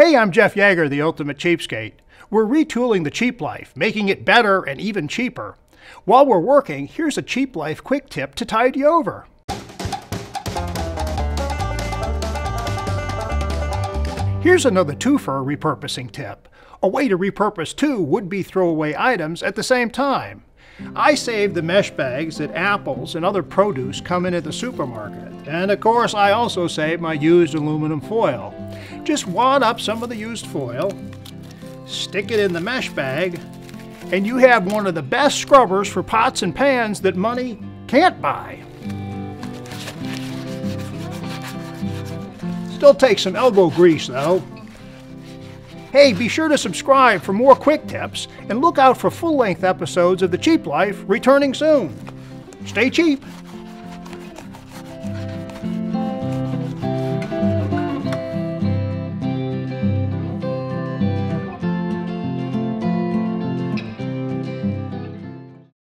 Hey, I'm Jeff Yeager, the Ultimate Cheapskate. We're retooling the Cheap Life, making it better and even cheaper. While we're working, here's a Cheap Life quick tip to tide you over. Here's another twofer repurposing tip. A way to repurpose two would-be throwaway items at the same time. I save the mesh bags that apples and other produce come in at the supermarket. And of course, I also save my used aluminum foil. Just wad up some of the used foil, stick it in the mesh bag, and you have one of the best scrubbers for pots and pans that money can't buy. Still takes some elbow grease though. Hey, be sure to subscribe for more quick tips and look out for full length episodes of The Cheap Life returning soon. Stay cheap.